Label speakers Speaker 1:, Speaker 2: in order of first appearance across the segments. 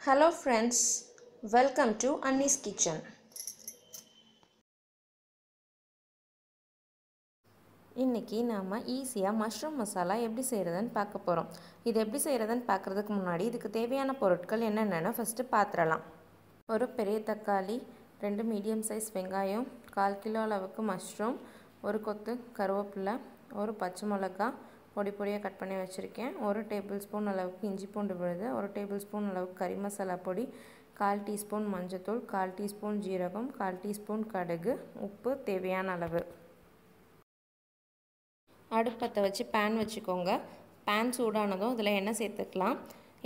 Speaker 1: Hello friends, welcome to Annie's Kitchen. இன்றைக்கி நாம் ஈஸியாக மஷ்ரூம் மசாலா எப்படி செய்கிறதுன்னு பார்க்க போகிறோம் இது எப்படி செய்கிறதுன்னு பார்க்குறதுக்கு முன்னாடி இதுக்கு தேவையான பொருட்கள் என்னென்னு ஃபஸ்ட்டு பார்த்துடலாம் ஒரு பெரிய தக்காளி ரெண்டு மீடியம் சைஸ் வெங்காயம் கால் கிலோ அளவுக்கு மஷ்ரூம் ஒரு கொத்து கருவேப்பிலை ஒரு பச்சை மிளகாய் பொடி பொடியாக கட் பண்ணி வச்சுருக்கேன். ஒரு டேபிள் ஸ்பூன் அளவுக்கு இஞ்சி பூண்டு விழுது. ஒரு டேபிள் ஸ்பூன் அளவுக்கு கறி மசாலா பொடி கால் டீஸ்பூன் மஞ்சத்தூள் கால் டீஸ்பூன் ஜீரகம் கால் டீஸ்பூன் கடுகு உப்பு தேவையான அளவு. அடுப்பத்தை வச்சு பேன் வச்சுக்கோங்க. பேன் சூடானதும் இதில் எண்ணெய் சேர்த்துக்கலாம்.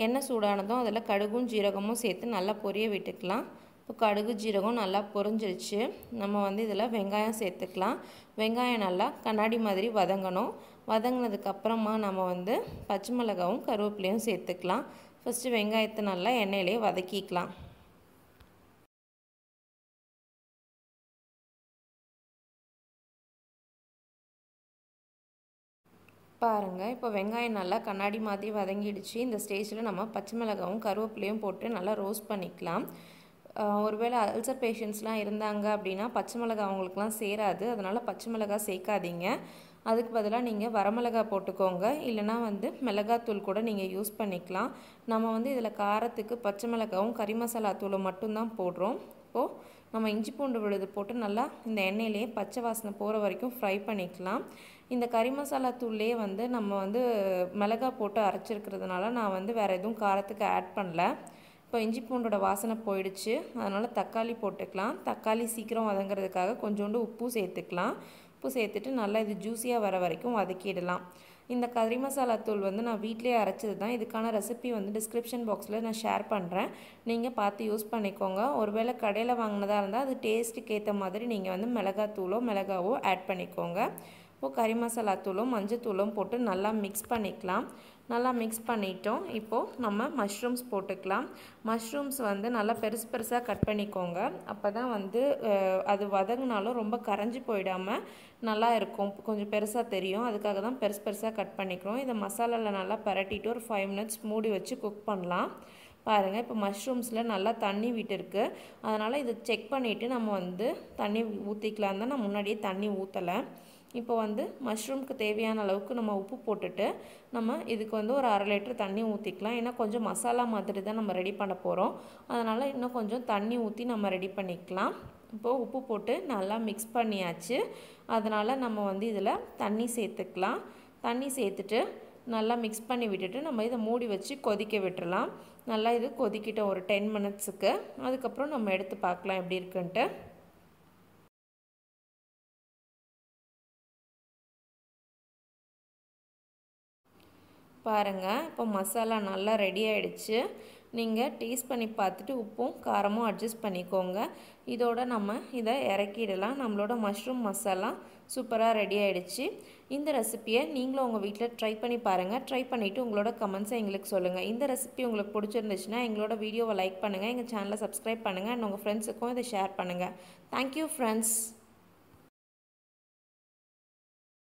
Speaker 1: எண்ணெய் சூடானதும் அதில் கடுகும் ஜீரகமும் சேர்த்து நல்லா பொரிய விட்டுக்கலாம். இப்போ கடுகு ஜீரகம் நல்லா பொரிஞ்சிருச்சு. நம்ம வந்து இதில் வெங்காயம் சேர்த்துக்கலாம். வெங்காயம் நல்லா கண்ணாடி மாதிரி வதங்கணும். வதங்கினதுக்கப்புறமா நம்ம வந்து பச்சை மிளகாவும் கருவேப்பிலையும் சேர்த்துக்கலாம். ஃபஸ்ட்டு வெங்காயத்தை நல்லா எண்ணெயிலே வதக்கிக்கலாம். பாருங்கள் இப்போ வெங்காயம் நல்லா கண்ணாடி மாதிரி வதங்கிடுச்சு. இந்த ஸ்டேஜில் நம்ம பச்சை மிளகாவும் கருவேப்பிலையும் போட்டு நல்லா ரோஸ்ட் பண்ணிக்கலாம். ஒருவேளை அல்சர் பேஷண்ட்ஸ்லாம் இருந்தாங்க அப்படின்னா பச்சை மிளகா அவங்களுக்குலாம் சேராது. அதனால் பச்சை மிளகா சேர்க்காதீங்க. அதுக்கு பதிலாக நீங்கள் வரமிளகா போட்டுக்கோங்க. இல்லைனா வந்து மிளகாத்தூள் கூட நீங்கள் யூஸ் பண்ணிக்கலாம். நம்ம வந்து இதில் காரத்துக்கு பச்சை மிளகாவும் கறி மசாலா தூளும் மட்டும்தான் போடுறோம். இப்போது நம்ம இஞ்சி பூண்டு விழுது போட்டு நல்லா இந்த எண்ணெயிலேயே பச்சை வாசனை போகிற வரைக்கும் ஃப்ரை பண்ணிக்கலாம். இந்த கறி மசாலா தூள்லேயே வந்து நம்ம வந்து மிளகா போட்டு அரைச்சிருக்கிறதுனால நான் வந்து வேறு எதுவும் காரத்துக்கு ஆட் பண்ணல. இப்போ இஞ்சி பூண்டோட வாசனை போயிடுச்சு. அதனால் தக்காளி போட்டுக்கலாம். தக்காளி சீக்கிரம் வதங்கிறதுக்காக கொஞ்சோண்டு உப்பு சேர்த்துக்கலாம். உப்பு சேர்த்துட்டு நல்லா இது ஜூஸியாக வர வரைக்கும் வதக்கிடலாம். இந்த கறி மசாலா தூள் வந்து நான் வீட்லேயே அரைச்சது தான். இதுக்கான ரெசிபி வந்து டிஸ்கிரிப்ஷன் பாக்ஸில் நான் ஷேர் பண்ணுறேன் நீங்கள் பார்த்து யூஸ் பண்ணிக்கோங்க. ஒருவேளை கடையில் வாங்கினதாக இருந்தால் அது டேஸ்ட்டுக்கு ஏற்ற மாதிரி நீங்கள் வந்து மிளகாத்தூளோ மிளகாவோ ஆட் பண்ணிக்கோங்க. இப்போது கறி மசாலா தூளும் மஞ்சத்தூளும் போட்டு நல்லா மிக்ஸ் பண்ணிக்கலாம். நல்லா மிக்ஸ் பண்ணிட்டோம். இப்போது நம்ம மஷ்ரூம்ஸ் போட்டுக்கலாம். மஷ்ரூம்ஸ் வந்து நல்லா பெருசு பெருசாக கட் பண்ணிக்கோங்க. அப்போ தான் வந்து அது வதங்கினாலும் ரொம்ப கரைஞ்சி போயிடாமல் நல்லா இருக்கும். கொஞ்சம் பெருசாக தெரியும். அதுக்காக தான் பெருசு பெருசாக கட் பண்ணிக்கிறோம். இதை மசாலாவில் நல்லா பரட்டிட்டு ஒரு ஃபைவ் மினிட்ஸ் மூடி வச்சு குக் பண்ணலாம். பாருங்கள் இப்போ மஷ்ரூம்ஸில் நல்லா தண்ணி விட்டுருக்கு. அதனால் இதை செக் பண்ணிவிட்டு நம்ம வந்து தண்ணி ஊற்றிக்கலாம் தான் நான் முன்னாடியே தண்ணி ஊற்றலை இப்போ வந்து மஷ்ரூம்க்கு தேவையான அளவுக்கு நம்ம உப்பு போட்டுட்டு நம்ம இதுக்கு வந்து ஒரு அரை லிட்டர் தண்ணி ஊற்றிக்கலாம் ஏன்னா கொஞ்சம் மசாலா மாதிரி தான் நம்ம ரெடி பண்ண போகிறோம் அதனால் இன்னும் கொஞ்சம் தண்ணி ஊற்றி நம்ம ரெடி பண்ணிக்கலாம். இப்போது உப்பு போட்டு நல்லா மிக்ஸ் பண்ணியாச்சு. அதனால் நம்ம வந்து இதில் தண்ணி சேர்த்துக்கலாம். தண்ணி சேர்த்துட்டு நல்லா மிக்ஸ் பண்ணி விட்டுட்டு நம்ம இதை மூடி வச்சு கொதிக்க விட்டுறலாம். நல்லா இது கொதிக்கிட்டோம் ஒரு டென் மினிட்ஸுக்கு அதுக்கப்புறம் நம்ம எடுத்து பார்க்கலாம் எப்படி இருக்குன்ட்டு. பாருங்கள் இப்போ மசாலா நல்லா ரெடி ஆகிடுச்சு நீங்கள் டேஸ்ட் பண்ணி பார்த்துட்டு உப்பும் காரமும் அட்ஜஸ்ட் பண்ணிக்கோங்க. இதோட நம்ம இதை இறக்கிடலாம். நம்மளோட மஷ்ரூம் மசாலா சூப்பராக ரெடி ஆகிடுச்சு இந்த ரெசிப்பியை நீங்களும் உங்கள் வீட்டில் ட்ரை பண்ணி பாருங்கள் ட்ரை பண்ணிவிட்டு உங்களோட கமெண்ட்ஸை எங்களுக்கு சொல்லுங்கள் இந்த ரெசிபி உங்களுக்கு பிடிச்சிருந்துச்சுன்னா எங்களோட வீடியோவை லைக் பண்ணுங்கள் எங்கள் சேனலை சப்ஸ்கிரைப் பண்ணுங்கள் அண்ட் உங்கள் ஃப்ரெண்ட்ஸுக்கும் இதை ஷேர் பண்ணுங்கள் தேங்க்யூ ஃப்ரெண்ட்ஸ்